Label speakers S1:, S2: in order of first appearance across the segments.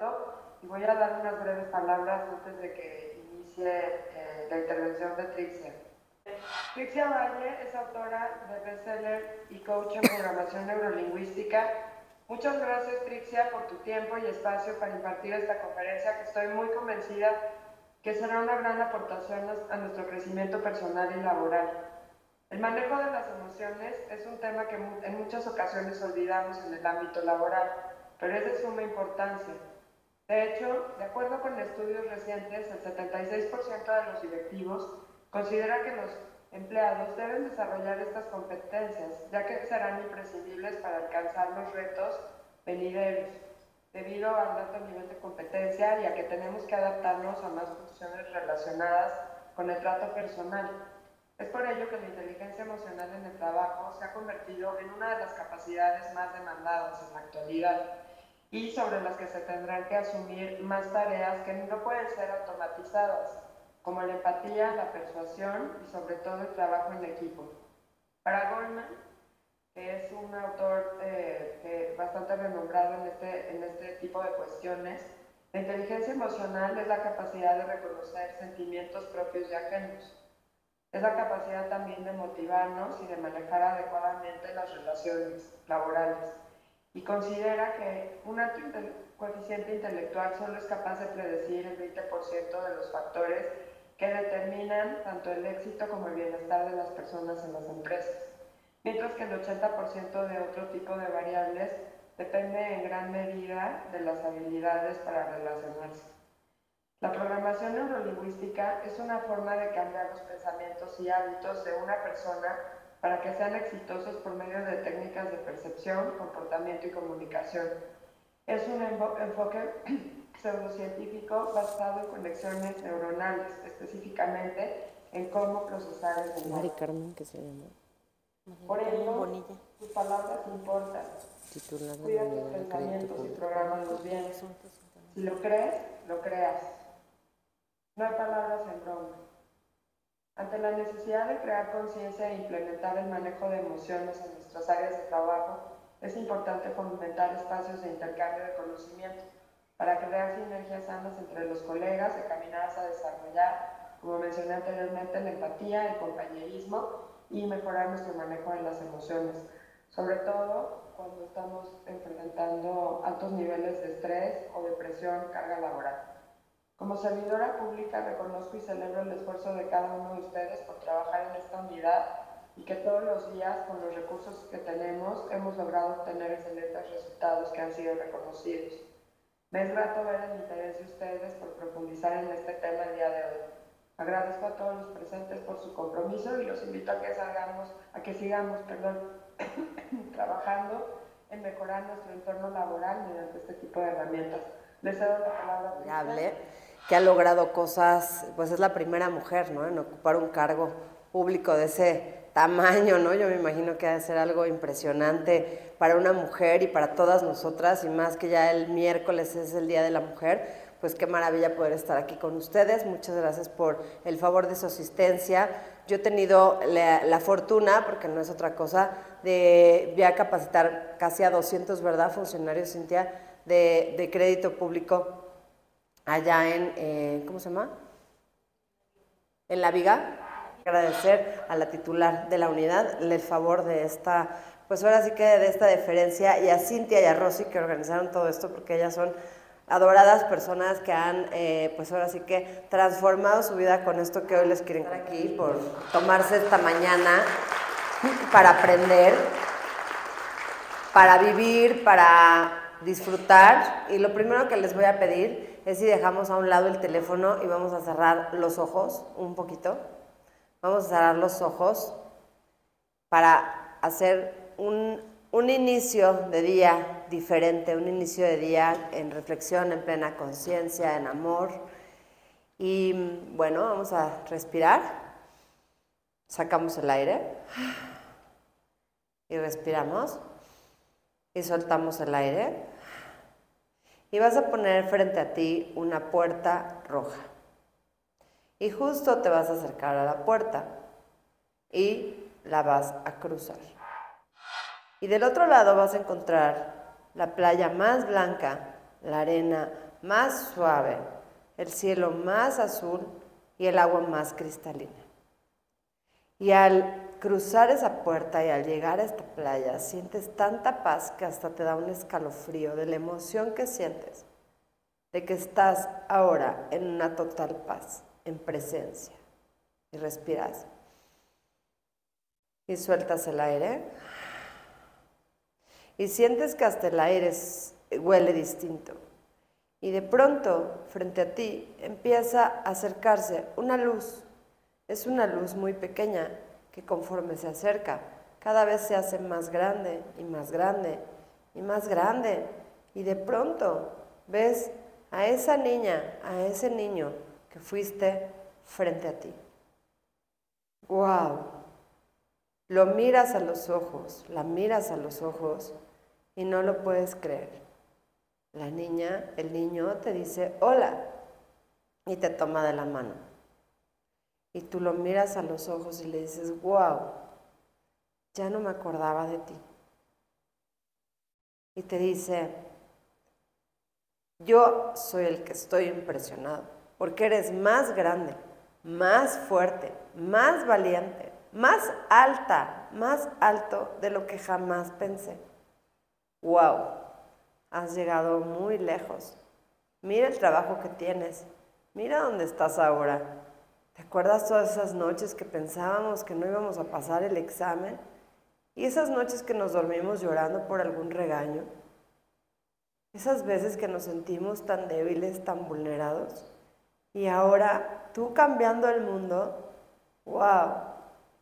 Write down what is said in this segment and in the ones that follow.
S1: esto y voy a dar unas breves palabras antes de que inicie eh, la intervención de Trixia. Trixia Valle es autora de bestseller y coach en programación neurolingüística. Muchas gracias Trixia por tu tiempo y espacio para impartir esta conferencia que estoy muy convencida que será una gran aportación a nuestro crecimiento personal y laboral. El manejo de las emociones es un tema que en muchas ocasiones olvidamos en el ámbito laboral, pero es de suma importancia. De hecho, de acuerdo con estudios recientes, el 76% de los directivos considera que los empleados deben desarrollar estas competencias, ya que serán imprescindibles para alcanzar los retos venideros, debido al alto nivel de competencia y a que tenemos que adaptarnos a más funciones relacionadas con el trato personal. Es por ello que la inteligencia emocional en el trabajo se ha convertido en una de las capacidades más demandadas en la actualidad y sobre las que se tendrán que asumir más tareas que no pueden ser automatizadas, como la empatía, la persuasión y sobre todo el trabajo en equipo. Para Goldman, que es un autor eh, bastante renombrado en este, en este tipo de cuestiones, la inteligencia emocional es la capacidad de reconocer sentimientos propios y ajenos es la capacidad también de motivarnos y de manejar adecuadamente las relaciones laborales. Y considera que un alto coeficiente intelectual solo es capaz de predecir el 20% de los factores que determinan tanto el éxito como el bienestar de las personas en las empresas, mientras que el 80% de otro tipo de variables depende en gran medida de las habilidades para relacionarse. La programación neurolingüística es una forma de cambiar los pensamientos y hábitos de una persona para que sean exitosos por medio de técnicas de percepción, comportamiento y comunicación. Es un enfoque pseudocientífico basado en conexiones neuronales, específicamente en cómo procesar el lenguaje.
S2: Mari Carmen, que se llama.
S1: Por ello, tus palabras importan. Cuida tus pensamientos y los bien. Si lo crees, lo creas. No hay palabras en broma. Ante la necesidad de crear conciencia e implementar el manejo de emociones en nuestras áreas de trabajo, es importante fomentar espacios de intercambio de conocimiento para crear sinergias sanas entre los colegas encaminadas a desarrollar, como mencioné anteriormente, la empatía, el compañerismo y mejorar nuestro manejo de las emociones, sobre todo cuando estamos enfrentando altos niveles de estrés o depresión, carga laboral. Como servidora pública reconozco y celebro el esfuerzo de cada uno de ustedes por trabajar en esta unidad y que todos los días con los recursos que tenemos hemos logrado obtener excelentes resultados que han sido reconocidos. Me es grato ver el interés de ustedes por profundizar en este tema el día de hoy. Agradezco a todos los presentes por su compromiso y los invito a que, salgamos, a que sigamos perdón, trabajando en mejorar nuestro entorno laboral mediante este tipo de herramientas. Les cedo la palabra.
S2: A que ha logrado cosas, pues es la primera mujer, ¿no? En ocupar un cargo público de ese tamaño, ¿no? Yo me imagino que ha de ser algo impresionante para una mujer y para todas nosotras, y más que ya el miércoles es el Día de la Mujer, pues qué maravilla poder estar aquí con ustedes. Muchas gracias por el favor de su asistencia. Yo he tenido la, fortuna, porque no es otra cosa, de ya capacitar casi a 200, ¿verdad?, funcionarios, Cintia, de, de crédito público allá en, eh, ¿cómo se llama? En La Viga. Agradecer a la titular de la unidad el favor de esta, pues ahora sí que de esta deferencia y a Cintia y a Rosy que organizaron todo esto porque ellas son adoradas personas que han, eh, pues ahora sí que transformado su vida con esto que hoy les quieren aquí, por tomarse esta mañana para aprender, para vivir, para disfrutar. Y lo primero que les voy a pedir es si dejamos a un lado el teléfono y vamos a cerrar los ojos un poquito. Vamos a cerrar los ojos para hacer un, un inicio de día diferente, un inicio de día en reflexión, en plena conciencia, en amor. Y bueno, vamos a respirar. Sacamos el aire y respiramos y soltamos el aire y vas a poner frente a ti una puerta roja. Y justo te vas a acercar a la puerta y la vas a cruzar. Y del otro lado vas a encontrar la playa más blanca, la arena más suave, el cielo más azul y el agua más cristalina. Y al cruzar esa puerta y al llegar a esta playa, sientes tanta paz que hasta te da un escalofrío de la emoción que sientes, de que estás ahora en una total paz, en presencia. Y respiras. Y sueltas el aire. Y sientes que hasta el aire huele distinto. Y de pronto, frente a ti, empieza a acercarse una luz. Es una luz muy pequeña, que conforme se acerca, cada vez se hace más grande y más grande y más grande. Y de pronto ves a esa niña, a ese niño que fuiste frente a ti. ¡Wow! Lo miras a los ojos, la miras a los ojos y no lo puedes creer. La niña, el niño te dice, hola, y te toma de la mano y tú lo miras a los ojos y le dices, wow, ya no me acordaba de ti. Y te dice, yo soy el que estoy impresionado, porque eres más grande, más fuerte, más valiente, más alta, más alto de lo que jamás pensé. Wow, has llegado muy lejos. Mira el trabajo que tienes, mira dónde estás ahora. ¿Te acuerdas todas esas noches que pensábamos que no íbamos a pasar el examen? Y esas noches que nos dormimos llorando por algún regaño. Esas veces que nos sentimos tan débiles, tan vulnerados. Y ahora tú cambiando el mundo, wow,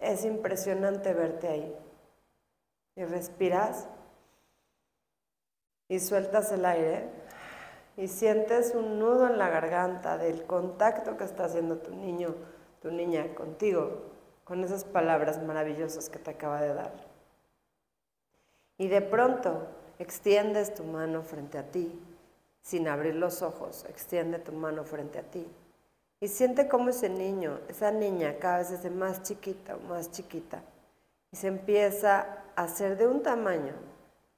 S2: es impresionante verte ahí. Y respiras y sueltas el aire y sientes un nudo en la garganta del contacto que está haciendo tu niño, tu niña contigo, con esas palabras maravillosas que te acaba de dar. Y de pronto extiendes tu mano frente a ti, sin abrir los ojos, extiende tu mano frente a ti. Y siente cómo ese niño, esa niña cada vez es más chiquita o más chiquita. Y se empieza a hacer de un tamaño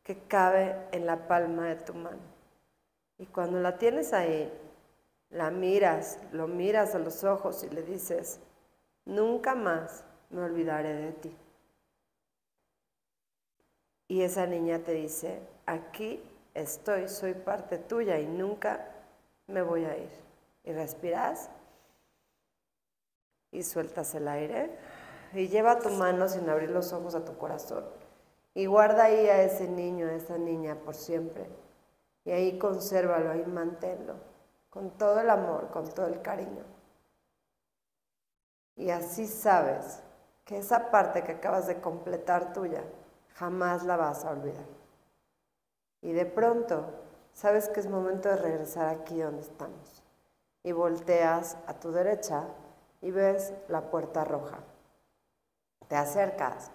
S2: que cabe en la palma de tu mano. Y cuando la tienes ahí, la miras, lo miras a los ojos y le dices, nunca más me olvidaré de ti. Y esa niña te dice, aquí estoy, soy parte tuya y nunca me voy a ir. Y respiras y sueltas el aire y lleva tu mano sin abrir los ojos a tu corazón y guarda ahí a ese niño, a esa niña por siempre. Y ahí consérvalo, ahí manténlo, con todo el amor, con todo el cariño. Y así sabes que esa parte que acabas de completar tuya, jamás la vas a olvidar. Y de pronto, sabes que es momento de regresar aquí donde estamos. Y volteas a tu derecha y ves la puerta roja. Te acercas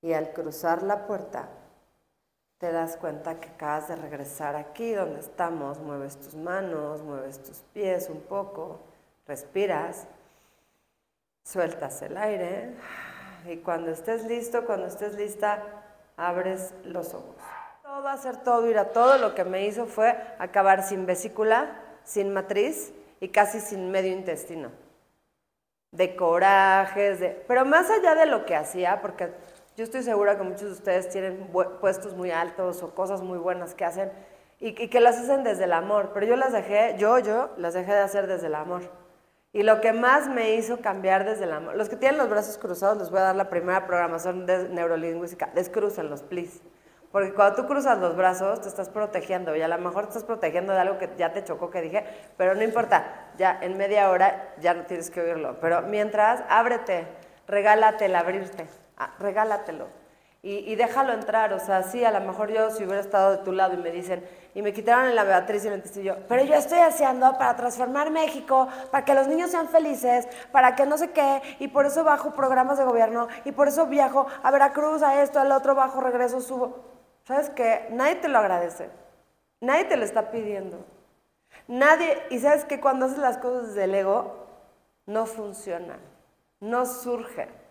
S2: y al cruzar la puerta te das cuenta que acabas de regresar aquí donde estamos, mueves tus manos, mueves tus pies un poco, respiras, sueltas el aire y cuando estés listo, cuando estés lista, abres los ojos. Todo hacer todo, ir a todo, lo que me hizo fue acabar sin vesícula, sin matriz y casi sin medio intestino. De corajes, pero más allá de lo que hacía, porque yo estoy segura que muchos de ustedes tienen puestos muy altos o cosas muy buenas que hacen y, que las hacen desde el amor, pero yo las dejé, yo, yo, las dejé de hacer desde el amor. Y lo que más me hizo cambiar desde el amor, los que tienen los brazos cruzados, les voy a dar la primera programación de neurolingüística, descrúcenlos, please. Porque cuando tú cruzas los brazos, te estás protegiendo y a lo mejor te estás protegiendo de algo que ya te chocó, que dije, pero no importa, ya en media hora ya no tienes que oírlo. Pero mientras, ábrete, regálate el abrirte. Ah, regálatelo. Y, déjalo entrar, o sea, sí, a lo mejor yo si hubiera estado de tu lado y me dicen, y me quitaron la Beatriz y el intestino, pero yo estoy haciendo para transformar México, para que los niños sean felices, para que no sé qué, y por eso bajo programas de gobierno, y por eso viajo a Veracruz, a esto, al otro, bajo, regreso, subo. ¿Sabes qué? Nadie te lo agradece, nadie te lo está pidiendo. Nadie, y sabes que cuando haces las cosas desde el ego, no funcionan, no surgen.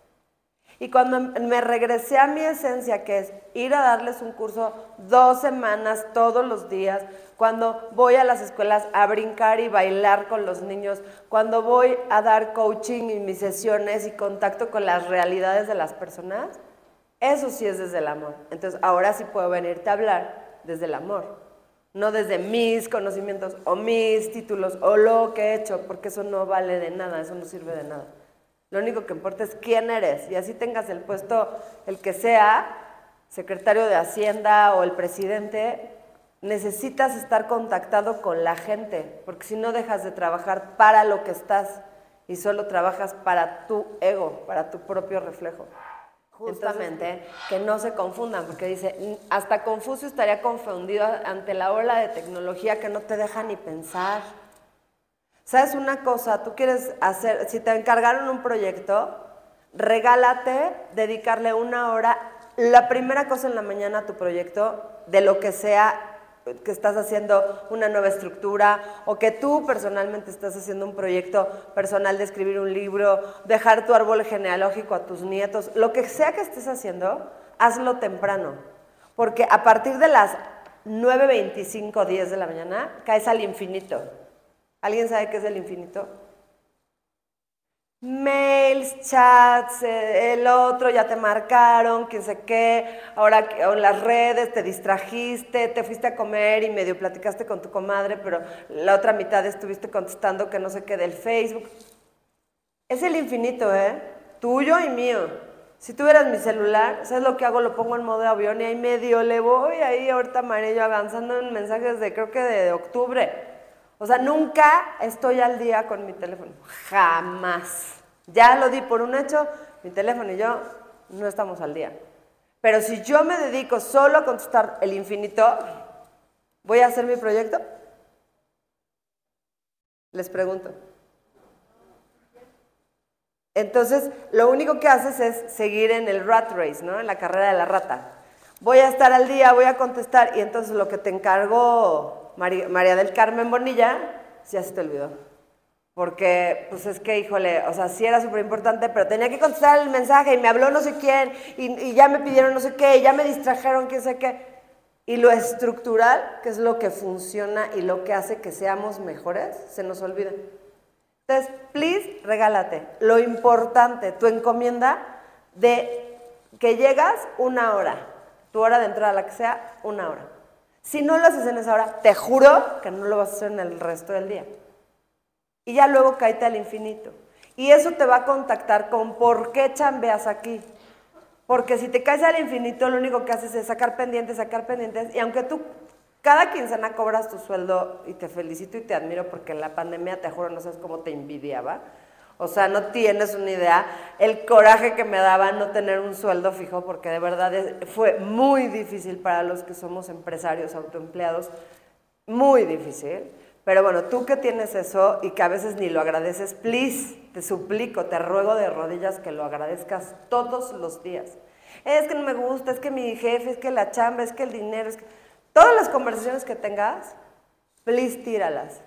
S2: Y cuando me regresé a mi esencia, que es ir a darles un curso dos semanas todos los días, cuando voy a las escuelas a brincar y bailar con los niños, cuando voy a dar coaching y mis sesiones y contacto con las realidades de las personas, eso sí es desde el amor. Entonces ahora sí puedo venirte a hablar desde el amor, no desde mis conocimientos o mis títulos o lo que he hecho, porque eso no vale de nada, eso no sirve de nada. Lo único que importa es quién eres y así tengas el puesto, el que sea, secretario de Hacienda o el presidente, necesitas estar contactado con la gente, porque si no dejas de trabajar para lo que estás y solo trabajas para tu ego, para tu propio reflejo. Justamente, que no se confundan, porque dice, hasta Confucio estaría confundido ante la ola de tecnología que no te deja ni pensar. ¿Sabes una cosa? Tú quieres hacer, si te encargaron un proyecto, regálate dedicarle una hora, la primera cosa en la mañana a tu proyecto, de lo que sea que estás haciendo una nueva estructura o que tú personalmente estás haciendo un proyecto personal de escribir un libro, dejar tu árbol genealógico a tus nietos, lo que sea que estés haciendo, hazlo temprano. Porque a partir de las 9.25, 10 de la mañana, caes al infinito. ¿Alguien sabe qué es el infinito? mails, chats, eh, el otro ya te marcaron, quién sé qué, ahora en las redes te distrajiste, te fuiste a comer y medio platicaste con tu comadre, pero la otra mitad estuviste contestando que no sé qué del Facebook. Es el infinito, ¿eh? Tuyo y mío. Si tuvieras mi celular, ¿sabes lo que hago? Lo pongo en modo avión y ahí medio le voy ahí ahorita amarillo avanzando en mensajes de creo que de octubre. O sea, nunca estoy al día con mi teléfono. Jamás. Ya lo di por un hecho, mi teléfono y yo no estamos al día. Pero si yo me dedico solo a contestar el infinito, ¿voy a hacer mi proyecto? Les pregunto. Entonces, lo único que haces es seguir en el rat race, ¿no? En la carrera de la rata. Voy a estar al día, voy a contestar, y entonces lo que te encargó María, del Carmen Bonilla, ya se te olvidó. Porque, pues es que, híjole, o sea, sí era súper importante, pero tenía que contestar el mensaje y me habló no sé quién, y, ya me pidieron no sé qué, ya me distrajeron quién sé qué. Y lo estructural, que es lo que funciona y lo que hace que seamos mejores, se nos olvida. Entonces, please, regálate. Lo importante, tu encomienda de que llegas una hora, tu hora de entrada, la que sea, una hora. Si no lo haces en esa hora, te juro que no lo vas a hacer en el resto del día. Y ya luego caíte al infinito. Y eso te va a contactar con por qué chambeas aquí. Porque si te caes al infinito, lo único que haces es sacar pendientes, sacar pendientes. Y aunque tú cada quincena cobras tu sueldo, y te felicito y te admiro porque en la pandemia, te juro, no sabes cómo te envidiaba. O sea, no tienes una idea el coraje que me daba no tener un sueldo fijo, porque de verdad fue muy difícil para los que somos empresarios, autoempleados, muy difícil. Pero bueno, tú que tienes eso y que a veces ni lo agradeces, please, te suplico, te ruego de rodillas que lo agradezcas todos los días. Es que no me gusta, es que mi jefe, es que la chamba, es que el dinero, es que... Todas las conversaciones que tengas, please tíralas.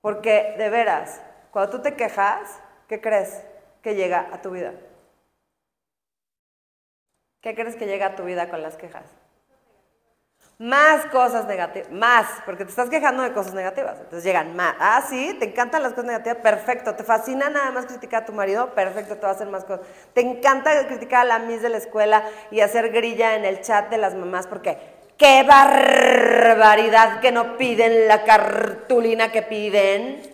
S2: Porque de veras, cuando tú te quejas, ¿qué crees que llega a tu vida? ¿Qué crees que llega a tu vida con las quejas? Más cosas negativas, más, porque te estás quejando de cosas negativas. Entonces llegan más. Ah, sí, te encantan las cosas negativas, perfecto. ¿Te fascina nada más criticar a tu marido? Perfecto, te va a hacer más cosas. ¿Te encanta criticar a la Miss de la escuela y hacer grilla en el chat de las mamás? Porque qué barbaridad que no piden la cartulina que piden.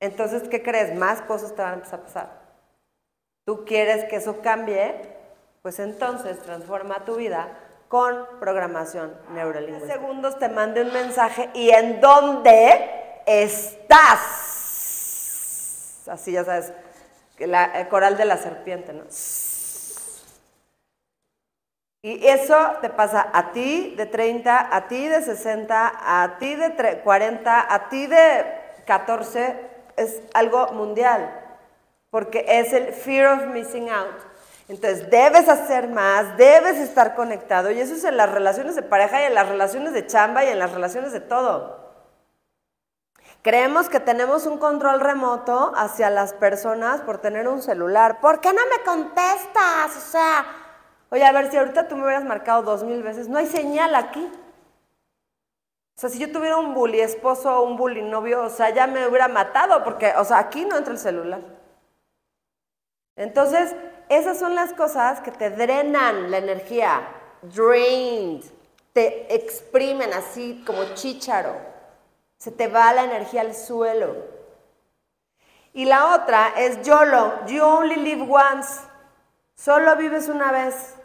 S2: Entonces, ¿qué crees? Más cosas te van a empezar a pasar. ¿Tú quieres que eso cambie? Pues entonces transforma tu vida con programación neurolingüística. En segundos te mande un mensaje y en dónde estás. Así ya sabes, el coral de la serpiente, ¿no? Y eso te pasa a ti de 30, a ti de 60, a ti de 40, a ti de 14, es algo mundial, porque es el fear of missing out. Entonces, debes hacer más, debes estar conectado, y eso es en las relaciones de pareja y en las relaciones de chamba y en las relaciones de todo. Creemos que tenemos un control remoto hacia las personas por tener un celular. ¿Por qué no me contestas? O sea, oye, a ver, si ahorita tú me hubieras marcado dos mil veces, no hay señal aquí. O sea, si yo tuviera un bully esposo o un bully novio, o sea, ya me hubiera matado porque, o sea, aquí no entra el celular. Entonces, esas son las cosas que te drenan la energía, drained, te exprimen así como chícharo. Se te va la energía al suelo. Y la otra es YOLO, you only live once. Solo vives una vez.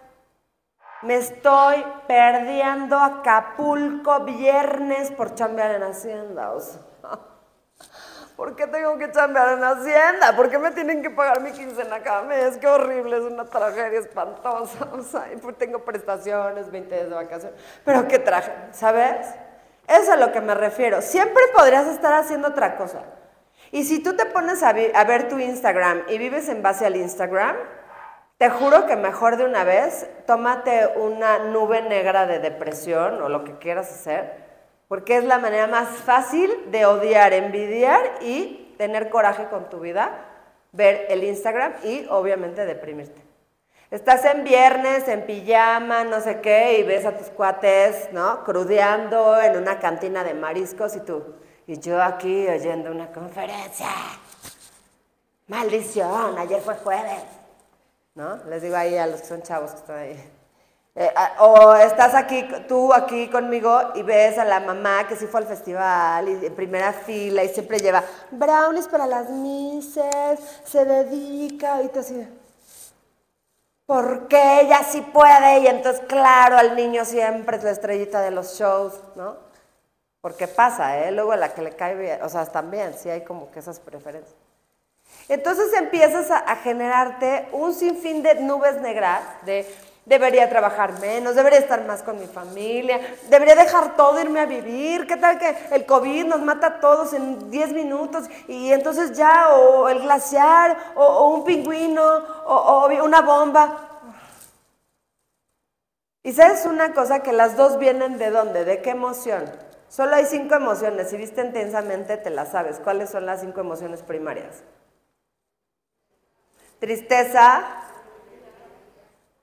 S2: Me estoy perdiendo Acapulco viernes por chambear en Hacienda. ¿Por qué tengo que chambear en Hacienda? ¿Por qué me tienen que pagar mi quincena cada mes? Qué horrible, es una tragedia espantosa. O sea, tengo prestaciones, 20 días de vacaciones. Pero qué traje, ¿sabes? Eso es a lo que me refiero. Siempre podrías estar haciendo otra cosa. Y si tú te pones a, ver tu Instagram y vives en base al Instagram, te juro que mejor de una vez, tómate una nube negra de depresión o lo que quieras hacer, porque es la manera más fácil de odiar, envidiar y tener coraje con tu vida, ver el Instagram y obviamente deprimirte. Estás en viernes, en pijama, no sé qué, y ves a tus cuates, ¿no? Crudeando en una cantina de mariscos y tú, y yo aquí oyendo una conferencia. Maldición, ayer fue jueves. ¿No? Les digo ahí a los que son chavos que están ahí. Eh, o estás aquí, tú aquí conmigo y ves a la mamá que sí fue al festival y en primera fila y siempre lleva brownies para las mises, se dedica y tú así porque ella sí puede y entonces claro, al niño siempre es la estrellita de los shows, ¿no? Porque pasa, ¿eh? Luego a la que le cae bien, o sea, también, sí hay como que esas preferencias. Entonces empiezas a, a generarte un sinfín de nubes negras, de debería trabajar menos, debería estar más con mi familia, debería dejar todo, irme a vivir, ¿qué tal que el COVID nos mata a todos en 10 minutos y entonces ya, o el glaciar, o, un pingüino, o, una bomba? Y sabes una cosa, que las dos vienen de dónde, de qué emoción. Solo hay cinco emociones, si viste intensamente te las sabes. ¿Cuáles son las cinco emociones primarias? Tristeza,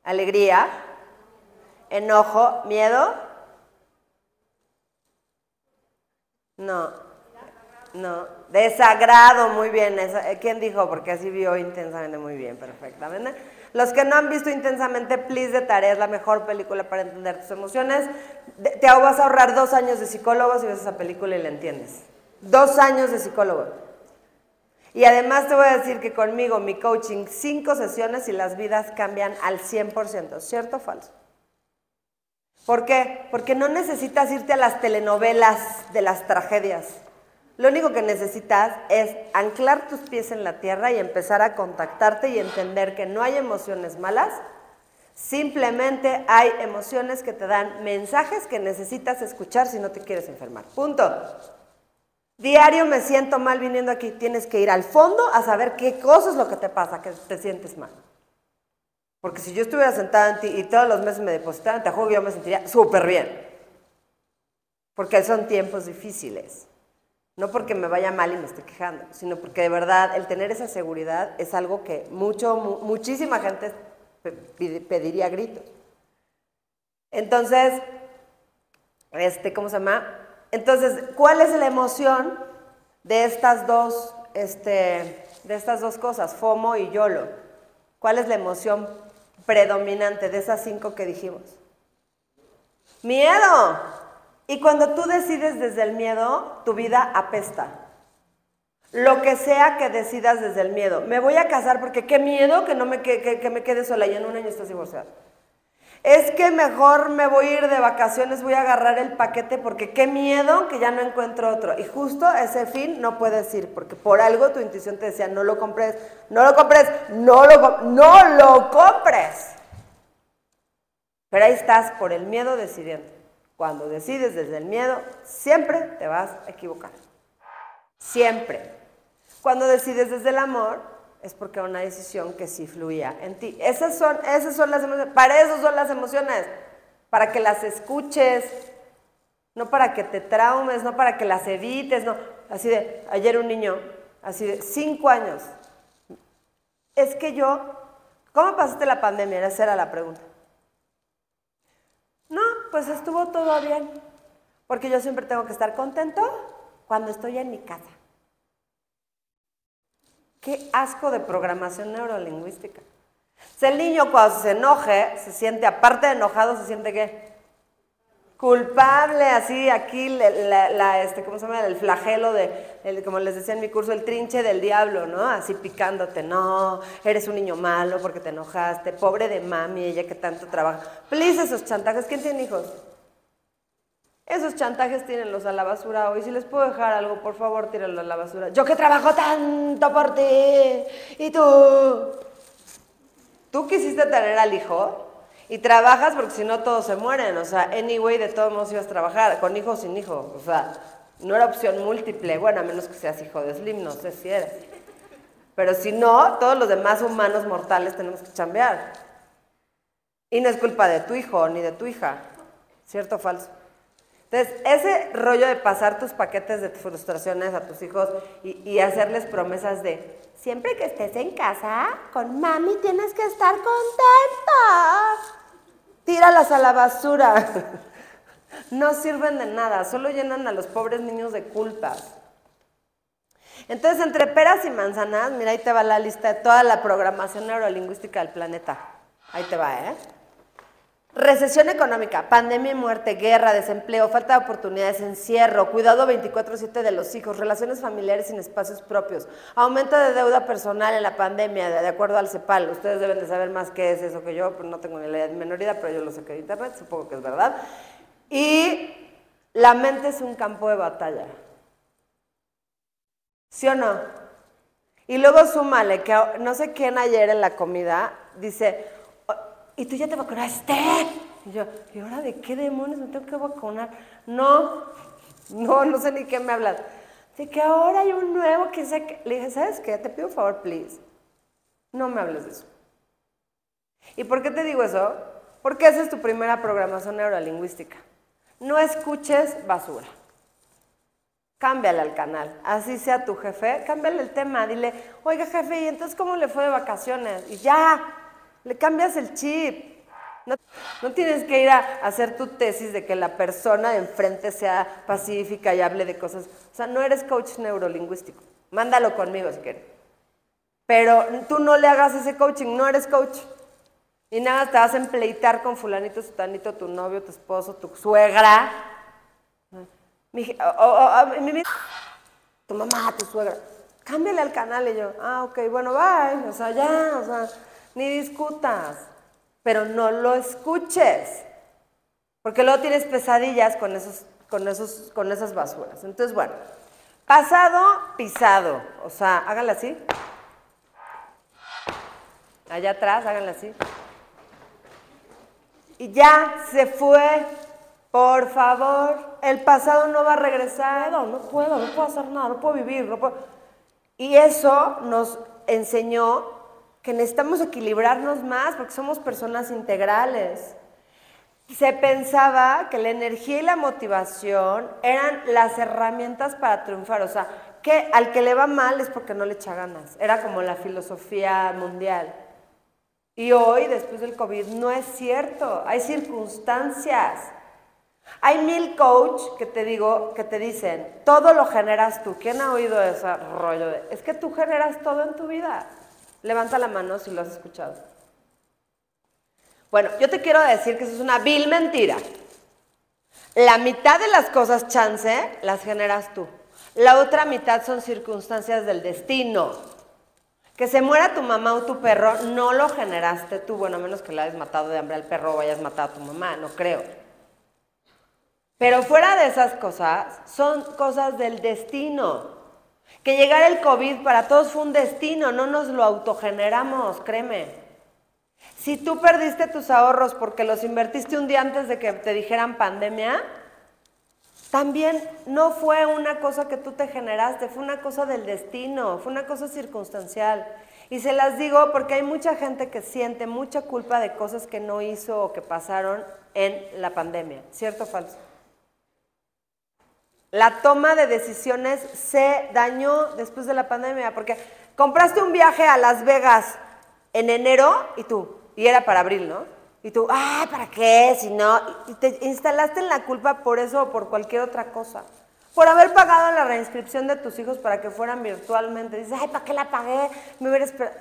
S2: alegría, enojo, miedo. No, no, desagrado, muy bien. Eh, ¿Quién dijo? Porque así vio intensamente muy bien, perfectamente. Los que no han visto intensamente, please de tarea, es la mejor película para entender tus emociones. Te vas a ahorrar dos años de psicólogo si ves esa película y la entiendes. Dos años de psicólogo. Y además te voy a decir que conmigo, mi coaching, cinco sesiones y las vidas cambian al 100%, ¿cierto o falso? ¿Por qué? Porque no necesitas irte a las telenovelas de las tragedias. Lo único que necesitas es anclar tus pies en la tierra y empezar a contactarte y entender que no hay emociones malas, simplemente hay emociones que te dan mensajes que necesitas escuchar si no te quieres enfermar. Punto. Diario me siento mal viniendo aquí. Tienes que ir al fondo a saber qué cosa es lo que te pasa, que te sientes mal. Porque si yo estuviera sentada en ti y todos los meses me depositaran, te juro yo me sentiría súper bien. Porque son tiempos difíciles. No porque me vaya mal y me esté quejando, sino porque de verdad el tener esa seguridad es algo que mucho, muchísima gente pediría gritos. Entonces, este, ¿cómo se llama? Entonces, ¿cuál es la emoción de estas dos, este, de estas dos cosas, FOMO y YOLO? ¿Cuál es la emoción predominante de esas cinco que dijimos? Miedo. Y cuando tú decides desde el miedo, tu vida apesta. Lo que sea que decidas desde el miedo. Me voy a casar porque qué miedo que, no me, que, que me quede sola y en un año estás divorciada es que mejor me voy a ir de vacaciones, voy a agarrar el paquete porque qué miedo que ya no encuentro otro. Y justo ese fin no puedes ir porque por algo tu intuición te decía, no lo compres, no lo compres, no lo, no lo compres. Pero ahí estás por el miedo decidiendo. Cuando decides desde el miedo, siempre te vas a equivocar. Siempre. Cuando decides desde el amor, es porque era una decisión que sí fluía en ti. Esas son, esas son las emociones, para eso son las emociones, para que las escuches, no para que te traumes, no para que las evites, no, así de, ayer un niño, así de, cinco años. Es que yo, ¿cómo pasaste la pandemia? Esa era la pregunta. No, pues estuvo todo bien, porque yo siempre tengo que estar contento cuando estoy en mi casa. Qué asco de programación neurolingüística. Si el niño cuando se enoje, se siente, aparte de enojado, se siente que culpable, así aquí la, este, ¿cómo se llama? El flagelo de, como les decía en mi curso, el trinche del diablo, ¿no? Así picándote, no, eres un niño malo porque te enojaste, pobre de mami, ella que tanto trabaja. Please esos chantajes, ¿quién tiene hijos? Esos chantajes tienen los a la basura hoy. Si les puedo dejar algo, por favor, tírenlo a la basura. Yo que trabajo tanto por ti. Y tú. Tú quisiste tener al hijo y trabajas porque si no todos se mueren. O sea, anyway, de todos modos ibas a trabajar, con hijo o sin hijo. O sea, no era opción múltiple. Bueno, a menos que seas hijo de Slim, no sé si eres. Pero si no, todos los demás humanos mortales tenemos que chambear. Y no es culpa de tu hijo ni de tu hija. ¿Cierto o falso? Entonces, ese rollo de pasar tus paquetes de frustraciones a tus hijos y, hacerles promesas de, siempre que estés en casa, con mami tienes que estar contenta. Tíralas a la basura. No sirven de nada, solo llenan a los pobres niños de culpas. Entonces, entre peras y manzanas, mira, ahí te va la lista de toda la programación neurolingüística del planeta. Ahí te va, ¿eh? Recesión económica, pandemia y muerte, guerra, desempleo, falta de oportunidades, encierro, cuidado 24/7 de los hijos, relaciones familiares sin espacios propios, aumento de deuda personal en la pandemia, de, acuerdo al CEPAL. Ustedes deben de saber más qué es eso que yo, pero no tengo ni la menoridad, pero yo lo sé que de internet, supongo que es verdad. Y la mente es un campo de batalla. ¿Sí o no? Y luego súmale que no sé quién ayer en la comida dice, y tú ya te vacunaste. Y yo, ¿y ahora de qué demonios me tengo que vacunar? No, no, no sé ni qué me hablas. De que ahora hay un nuevo que que... Le dije, ¿sabes qué? Te pido un favor, please. No me hables de eso. ¿Y por qué te digo eso? Porque esa es tu primera programación neurolingüística. No escuches basura. Cámbiale al canal. Así sea tu jefe, cámbiale el tema. Dile, oiga jefe, ¿y entonces cómo le fue de vacaciones? Y ya, le cambias el chip. No, tienes que ir a, hacer tu tesis de que la persona de enfrente sea pacífica y hable de cosas. O sea, no eres coach neurolingüístico. Mándalo conmigo si quieres. Pero tú no le hagas ese coaching, no eres coach. Y nada, te vas a empleitar con fulanito, sutanito, tu novio, tu esposo, tu suegra. Mi, tu mamá, tu suegra. Cámbiale al canal y yo, ah, ok, bueno, bye. O sea, ya, o sea ni discutas, pero no lo escuches, porque luego tienes pesadillas con, esos, con, esos, con esas basuras. Entonces, bueno, pasado, pisado, o sea, háganla así. Allá atrás, háganla así. Y ya se fue. Por favor, el pasado no va a regresar. No, no puedo, no puedo hacer nada, no puedo vivir. No puedo. Y eso nos enseñó que necesitamos equilibrarnos más porque somos personas integrales. Se pensaba que la energía y la motivación eran las herramientas para triunfar, o sea, que al que le va mal es porque no le echa ganas. Era como la filosofía mundial. Y hoy, después del COVID, no es cierto. Hay circunstancias. Hay mil coach que te digo, que te dicen, todo lo generas tú. ¿Quién ha oído ese rollo? De, es que tú generas todo en tu vida. Levanta la mano si lo has escuchado. Bueno, yo te quiero decir que eso es una vil mentira. La mitad de las cosas chance las generas tú. La otra mitad son circunstancias del destino. Que se muera tu mamá o tu perro, no lo generaste tú, bueno, a menos que le hayas matado de hambre al perro o hayas matado a tu mamá, no creo. Pero fuera de esas cosas, son cosas del destino. Que llegar el COVID para todos fue un destino, no nos lo autogeneramos, créeme. Si tú perdiste tus ahorros porque los invertiste un día antes de que te dijeran pandemia, también no fue una cosa que tú te generaste, fue una cosa del destino, fue una cosa circunstancial. Y se las digo porque hay mucha gente que siente mucha culpa de cosas que no hizo o que pasaron en la pandemia. ¿Cierto o falso? La toma de decisiones se dañó después de la pandemia, porque compraste un viaje a Las Vegas en enero y tú, y era para abril, ¿no? Y tú, ah, ¿para qué? Si no, y te instalaste en la culpa por eso o por cualquier otra cosa. Por haber pagado la reinscripción de tus hijos para que fueran virtualmente. Dices, ay, ¿para qué la pagué? Me hubiera esperado.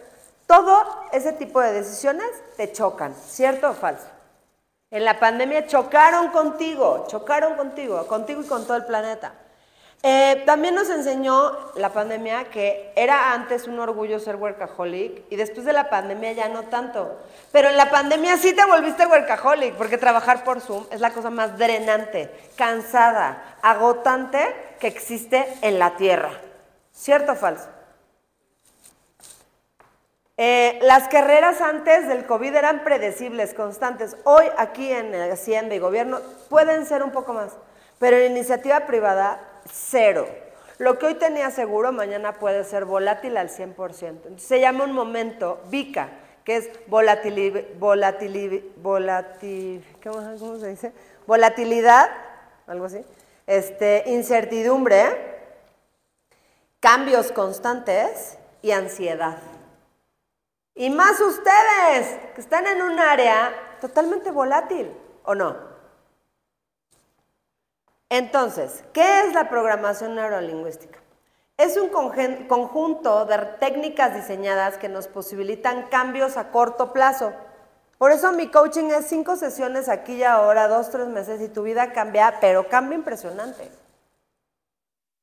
S2: Todo ese tipo de decisiones te chocan, ¿cierto o falso? En la pandemia chocaron contigo, chocaron contigo, contigo y con todo el planeta. Eh, también nos enseñó la pandemia que era antes un orgullo ser workaholic y después de la pandemia ya no tanto. Pero en la pandemia sí te volviste workaholic porque trabajar por Zoom es la cosa más drenante, cansada, agotante que existe en la Tierra. ¿Cierto o falso? Eh, las carreras antes del COVID eran predecibles, constantes. Hoy aquí en Hacienda y Gobierno pueden ser un poco más, pero en iniciativa privada, cero. Lo que hoy tenía seguro, mañana puede ser volátil al 100%. se llama un momento VICA, que es ¿cómo se dice? Volatilidad, algo así, este, incertidumbre, cambios constantes y ansiedad. Y más ustedes, que están en un área totalmente volátil, ¿o no? Entonces, ¿qué es la programación neurolingüística? Es un conjunto de técnicas diseñadas que nos posibilitan cambios a corto plazo. Por eso mi coaching es cinco sesiones aquí y ahora, dos, tres meses y tu vida cambia, pero cambia impresionante.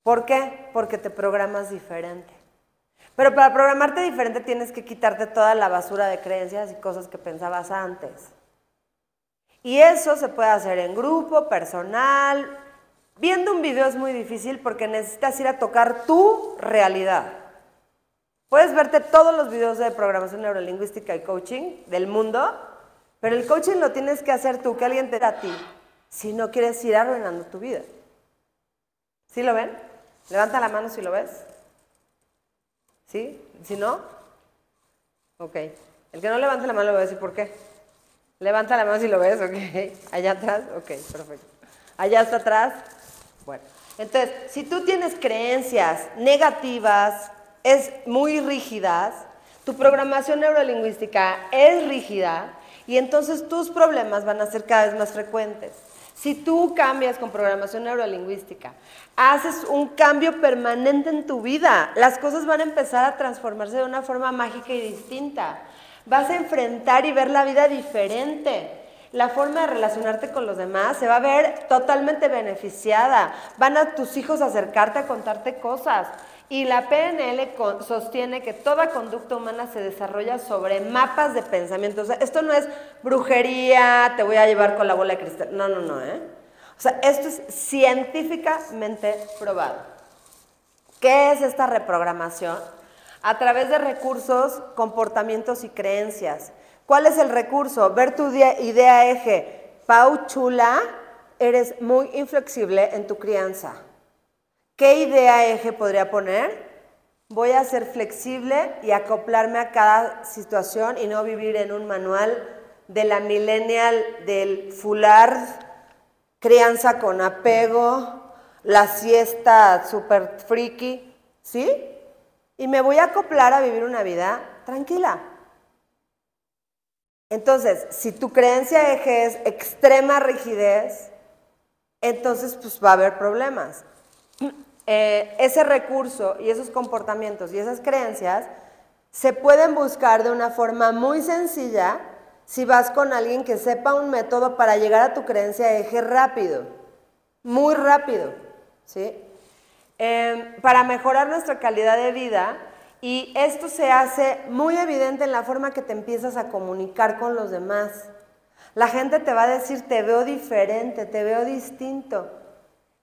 S2: ¿Por qué? Porque te programas diferente. Pero para programarte diferente tienes que quitarte toda la basura de creencias y cosas que pensabas antes. Y eso se puede hacer en grupo, personal. Viendo un video es muy difícil porque necesitas ir a tocar tu realidad. Puedes verte todos los videos de programación neurolingüística y coaching del mundo, pero el coaching lo tienes que hacer tú, que alguien te da a ti, si no quieres ir arruinando tu vida. ¿Sí lo ven? Levanta la mano si lo ves. ¿Sí? Si no, ok. El que no levante la mano le voy a decir por qué. Levanta la mano si lo ves, ok. Allá atrás, ok, perfecto. Allá hasta atrás, bueno. Entonces, si tú tienes creencias negativas, es muy rígidas, tu programación neurolingüística es rígida y entonces tus problemas van a ser cada vez más frecuentes. Si tú cambias con programación neurolingüística, haces un cambio permanente en tu vida, las cosas van a empezar a transformarse de una forma mágica y distinta. Vas a enfrentar y ver la vida diferente. La forma de relacionarte con los demás se va a ver totalmente beneficiada. Van a tus hijos acercarte a contarte cosas. Y la PNL sostiene que toda conducta humana se desarrolla sobre mapas de pensamiento. O sea, esto no es brujería, te voy a llevar con la bola de cristal. No, no, no, ¿eh? O sea, esto es científicamente probado. ¿Qué es esta reprogramación? A través de recursos, comportamientos y creencias. ¿Cuál es el recurso? Ver tu idea eje. Pau chula, eres muy inflexible en tu crianza. ¿Qué idea eje podría poner? Voy a ser flexible y acoplarme a cada situación y no vivir en un manual de la millennial del fular, crianza con apego, la siesta super friki, ¿sí? Y me voy a acoplar a vivir una vida tranquila. Entonces, si tu creencia eje es extrema rigidez, entonces pues va a haber problemas. Eh, ese recurso y esos comportamientos y esas creencias se pueden buscar de una forma muy sencilla si vas con alguien que sepa un método para llegar a tu creencia eje rápido, muy rápido, ¿sí? Em, para mejorar nuestra calidad de vida y esto se hace muy evidente en la forma que te empiezas a comunicar con los demás. La gente te va a decir, te veo diferente, te veo distinto.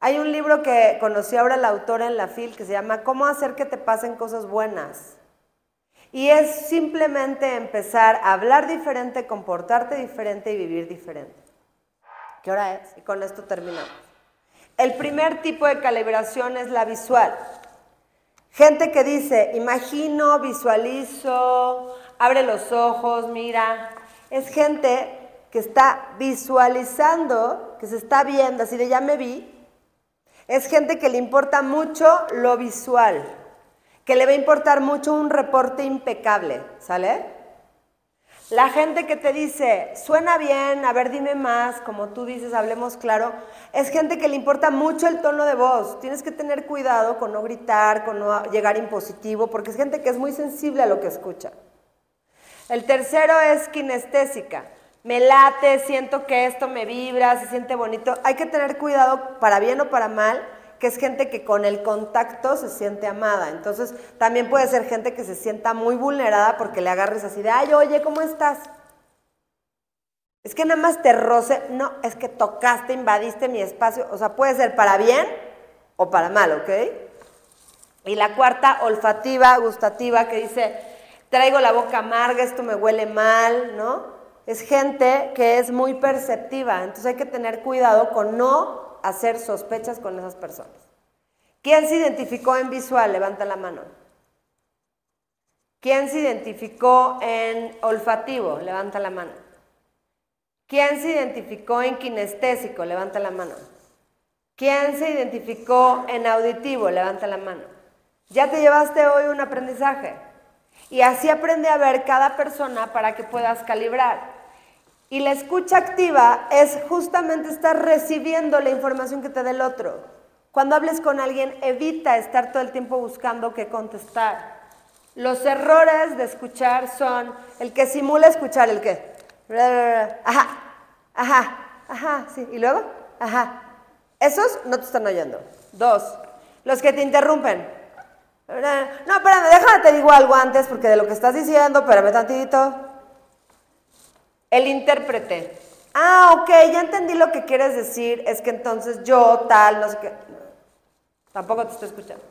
S2: Hay un libro que conocí ahora la autora en la FIL que se llama Cómo hacer que te pasen cosas buenas. Y es simplemente empezar a hablar diferente, comportarte diferente y vivir diferente. ¿Qué hora es? Y con esto terminamos. El primer tipo de calibración es la visual. Gente que dice, imagino, visualizo, abre los ojos, mira. Es gente que está visualizando, que se está viendo, así de ya me vi, es gente que le importa mucho lo visual, que le va a importar mucho un reporte impecable, ¿sale? La gente que te dice, suena bien, a ver, dime más, como tú dices, hablemos claro, es gente que le importa mucho el tono de voz. Tienes que tener cuidado con no gritar, con no llegar impositivo, porque es gente que es muy sensible a lo que escucha. El tercero es kinestésica. Me late, siento que esto me vibra, se siente bonito. Hay que tener cuidado, para bien o para mal, que es gente que con el contacto se siente amada. Entonces, también puede ser gente que se sienta muy vulnerada porque le agarres así de, ay, oye, ¿cómo estás? Es que nada más te roce, no, es que tocaste, invadiste mi espacio, o sea, puede ser para bien o para mal, ¿ok? Y la cuarta, olfativa, gustativa, que dice, traigo la boca amarga, esto me huele mal, ¿no? Es gente que es muy perceptiva, entonces hay que tener cuidado con no hacer sospechas con esas personas. ¿Quién se identificó en visual? Levanta la mano. ¿Quién se identificó en olfativo? Levanta la mano. ¿Quién se identificó en kinestésico? Levanta la mano. ¿Quién se identificó en auditivo? Levanta la mano. Ya te llevaste hoy un aprendizaje. Y así aprende a ver cada persona para que puedas calibrar. Y la escucha activa es justamente estar recibiendo la información que te dé el otro. Cuando hables con alguien, evita estar todo el tiempo buscando qué contestar. Los errores de escuchar son el que simula escuchar, el que. Ajá, ajá, ajá, sí. ¿Y luego? Ajá. Esos no te están oyendo. Dos, los que te interrumpen. No, espérame, déjame te digo algo antes porque de lo que estás diciendo, espérame tantito. El intérprete. Ah, ok, ya entendí lo que quieres decir. Es que entonces yo, tal, no sé qué. Tampoco te estoy escuchando.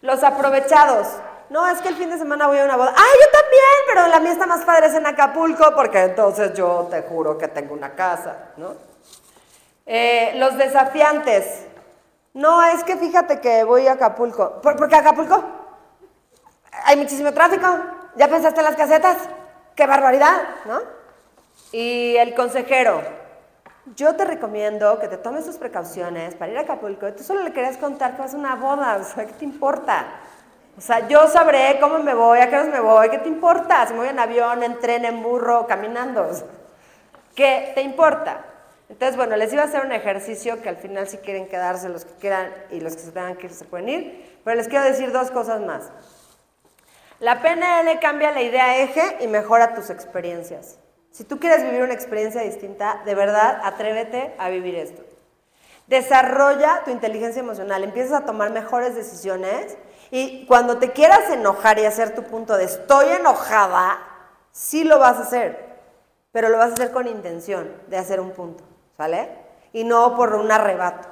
S2: Los aprovechados. No, es que el fin de semana voy a una boda. Ah, yo también, pero la mía está más padre es en Acapulco, porque entonces yo te juro que tengo una casa, ¿no? Eh, los desafiantes. No, es que fíjate que voy a Acapulco. ¿Por, qué Acapulco? Hay muchísimo tráfico. ¿Ya pensaste en las casetas? ¡Qué barbaridad! ¿No? Y el consejero, yo te recomiendo que te tomes tus precauciones para ir a Acapulco. Tú solo le querías contar que vas a una boda, o sea, ¿qué te importa? O sea, yo sabré cómo me voy, a qué horas me voy, ¿qué te importa? Si me voy en avión, en tren, en burro, caminando. ¿Qué te importa? Entonces, bueno, les iba a hacer un ejercicio que al final si quieren quedarse, los que quieran y los que se tengan que ir se pueden ir, pero les quiero decir dos cosas más. La PNL cambia la idea eje y mejora tus experiencias. Si tú quieres vivir una experiencia distinta, de verdad, atrévete a vivir esto. Desarrolla tu inteligencia emocional, empiezas a tomar mejores decisiones y cuando te quieras enojar y hacer tu punto de estoy enojada, sí lo vas a hacer, pero lo vas a hacer con intención de hacer un punto, ¿sale? Y no por un arrebato.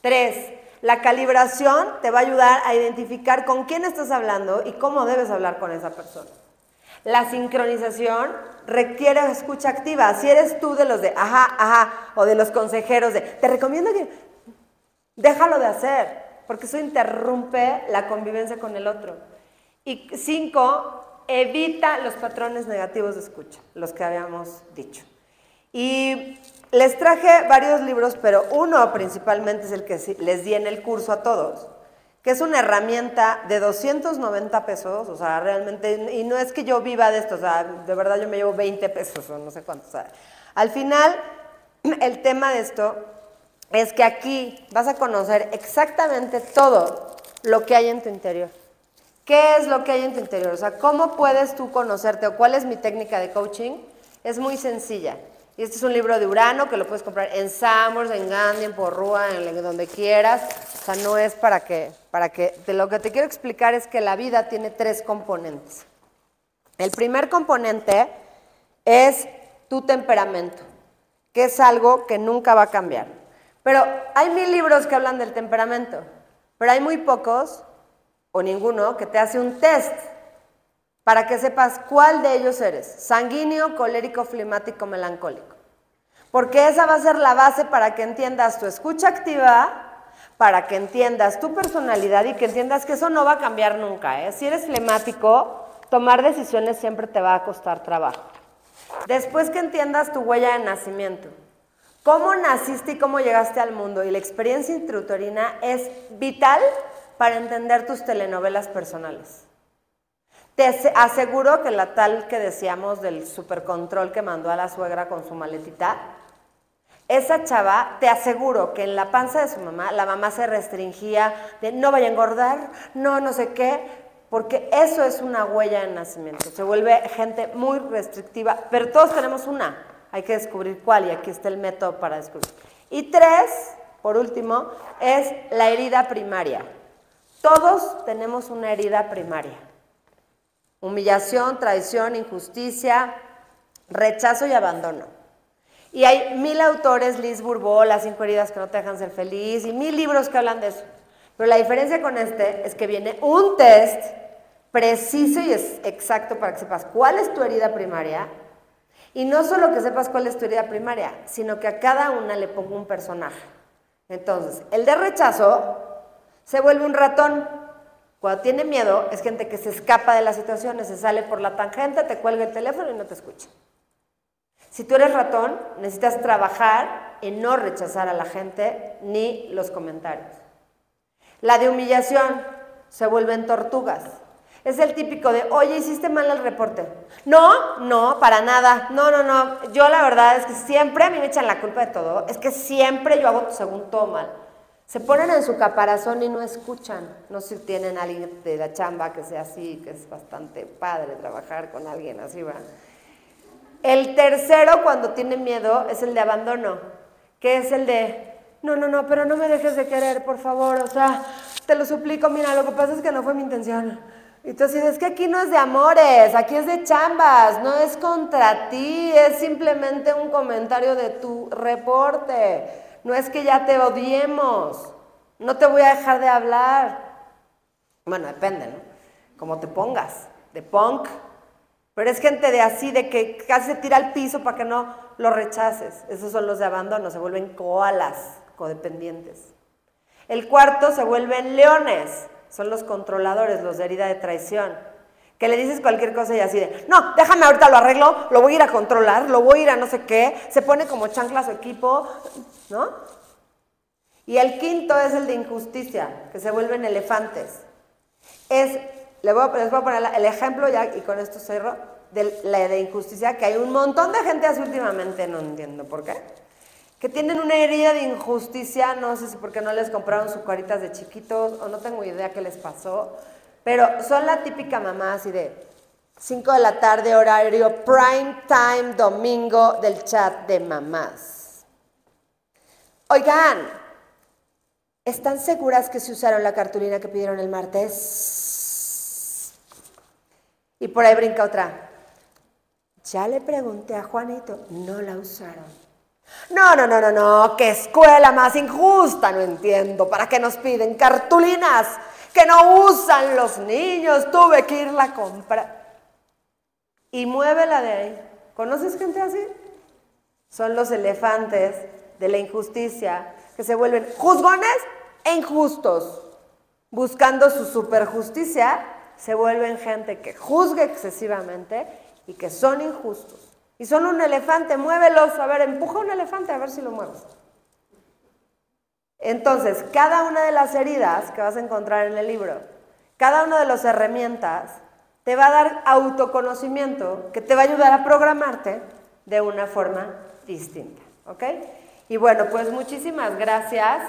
S2: Tres, la calibración te va a ayudar a identificar con quién estás hablando y cómo debes hablar con esa persona. La sincronización requiere escucha activa. Si eres tú de los de ajá, ajá, o de los consejeros de te recomiendo que déjalo de hacer, porque eso interrumpe la convivencia con el otro. Y cinco, evita los patrones negativos de escucha, los que habíamos dicho. Y les traje varios libros, pero uno principalmente es el que les di en el curso a todos que es una herramienta de 290 pesos, o sea, realmente, y no es que yo viva de esto, o sea, de verdad yo me llevo 20 pesos o no sé cuánto, o sea, al final, el tema de esto es que aquí vas a conocer exactamente todo lo que hay en tu interior. ¿Qué es lo que hay en tu interior? O sea, ¿cómo puedes tú conocerte o cuál es mi técnica de coaching? Es muy sencilla. Este es un libro de Urano que lo puedes comprar en Summers, en Gandhi, en Porrúa, en donde quieras. O sea, no es para que, para que, de lo que te quiero explicar es que la vida tiene tres componentes. El primer componente es tu temperamento, que es algo que nunca va a cambiar. Pero hay mil libros que hablan del temperamento, pero hay muy pocos, o ninguno, que te hace un test para que sepas cuál de ellos eres, sanguíneo, colérico, flemático, melancólico. Porque esa va a ser la base para que entiendas tu escucha activa, para que entiendas tu personalidad y que entiendas que eso no va a cambiar nunca. ¿eh? Si eres flemático, tomar decisiones siempre te va a costar trabajo. Después que entiendas tu huella de nacimiento, cómo naciste y cómo llegaste al mundo y la experiencia intrauterina es vital para entender tus telenovelas personales. Te aseguro que la tal que decíamos del supercontrol que mandó a la suegra con su maletita, esa chava, te aseguro que en la panza de su mamá, la mamá se restringía de no vaya a engordar, no, no sé qué, porque eso es una huella de nacimiento. Se vuelve gente muy restrictiva, pero todos tenemos una. Hay que descubrir cuál y aquí está el método para descubrir. Y tres, por último, es la herida primaria. Todos tenemos una herida primaria. Humillación, traición, injusticia, rechazo y abandono. Y hay mil autores, Liz Bourbeau, Las cinco heridas que no te dejan ser feliz, y mil libros que hablan de eso. Pero la diferencia con este es que viene un test preciso y exacto para que sepas cuál es tu herida primaria. Y no solo que sepas cuál es tu herida primaria, sino que a cada una le pongo un personaje. Entonces, el de rechazo se vuelve un ratón. Cuando tiene miedo, es gente que se escapa de las situaciones, se sale por la tangente, te cuelga el teléfono y no te escucha. Si tú eres ratón, necesitas trabajar en no rechazar a la gente ni los comentarios. La de humillación se vuelven tortugas. Es el típico de, oye, hiciste mal el reporte. No, no, para nada. No, no, no. Yo la verdad es que siempre a mí me echan la culpa de todo. Es que siempre yo hago según todo mal. Se ponen en su caparazón y no escuchan. No sé si tienen alguien de la chamba que sea así, que es bastante padre trabajar con alguien así, ¿va? El tercero, cuando tiene miedo, es el de abandono, que es el de, no, no, no, pero no me dejes de querer, por favor, o sea, te lo suplico, mira, lo que pasa es que no fue mi intención. Dices, es que aquí no es de amores, aquí es de chambas, no es contra ti, es simplemente un comentario de tu reporte. No es que ya te odiemos. No te voy a dejar de hablar. Bueno, depende, ¿no? Como te pongas. De punk. Pero es gente de así, de que casi se tira al piso para que no lo rechaces. Esos son los de abandono, se vuelven koalas, codependientes. El cuarto se vuelven leones, son los controladores, los de herida de traición que le dices cualquier cosa y así de, no, déjame ahorita lo arreglo, lo voy a ir a controlar, lo voy a ir a no sé qué, se pone como chancla su equipo, ¿no? Y el quinto es el de injusticia, que se vuelven elefantes. Es, les voy a, poner el ejemplo ya, y con esto cerro, de la de injusticia, que hay un montón de gente así últimamente, no entiendo por qué, que tienen una herida de injusticia, no sé si porque no les compraron sus caritas de chiquitos, o no tengo idea qué les pasó, pero son la típica mamá así de 5 de la tarde, horario prime time, domingo del chat de mamás. Oigan, ¿están seguras que se usaron la cartulina que pidieron el martes? Y por ahí brinca otra. Ya le pregunté a Juanito, no la usaron. No, no, no, no, no, qué escuela más injusta, no entiendo. ¿Para qué nos piden cartulinas? que no usan los niños, tuve que irla a comprar. Y muévela de ahí. ¿Conoces gente así? Son los elefantes de la injusticia que se vuelven juzgones e injustos. Buscando su superjusticia, se vuelven gente que juzga excesivamente y que son injustos. Y son un elefante, muévelos, a ver, empuja un elefante a ver si lo mueves. Entonces, cada una de las heridas que vas a encontrar en el libro, cada una de las herramientas, te va a dar autoconocimiento que te va a ayudar a programarte de una forma distinta. ¿Ok? Y bueno, pues muchísimas gracias.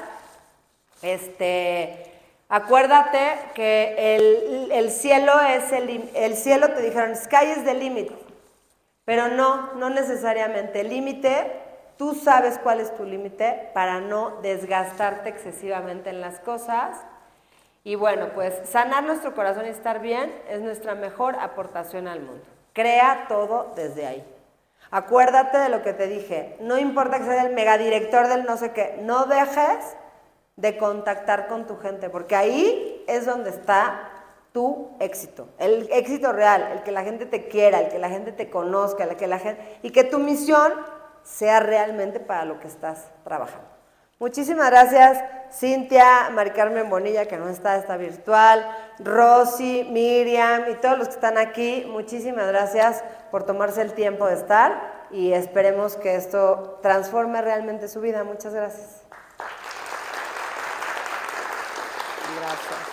S2: Este, acuérdate que el, el cielo es el, el cielo, te dijeron, sky is the limit. Pero no, no necesariamente. Límite Tú sabes cuál es tu límite para no desgastarte excesivamente en las cosas. Y bueno, pues sanar nuestro corazón y estar bien es nuestra mejor aportación al mundo. Crea todo desde ahí. Acuérdate de lo que te dije. No importa que seas el megadirector del no sé qué, no dejes de contactar con tu gente, porque ahí es donde está tu éxito, el éxito real, el que la gente te quiera, el que la gente te conozca, el que la gente y que tu misión sea realmente para lo que estás trabajando. Muchísimas gracias, Cintia, Mari Carmen Bonilla, que no está, está virtual, Rosy, Miriam y todos los que están aquí. Muchísimas gracias por tomarse el tiempo de estar y esperemos que esto transforme realmente su vida. Muchas gracias. Gracias.